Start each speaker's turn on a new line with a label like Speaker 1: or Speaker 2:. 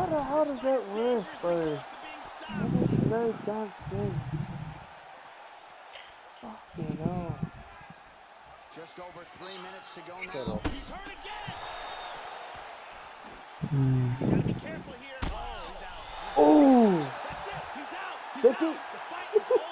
Speaker 1: How the hell does that work, bro? That makes no damn sense. Fucking hell.
Speaker 2: Just over three minutes to go
Speaker 1: Shut
Speaker 2: now.
Speaker 1: up.
Speaker 2: He's hurt again.
Speaker 3: Mm.
Speaker 2: He's got to be careful here. Oh, he's out.
Speaker 1: Oh! Out.
Speaker 2: That's it. He's out. He's
Speaker 1: Take
Speaker 2: out.
Speaker 1: it.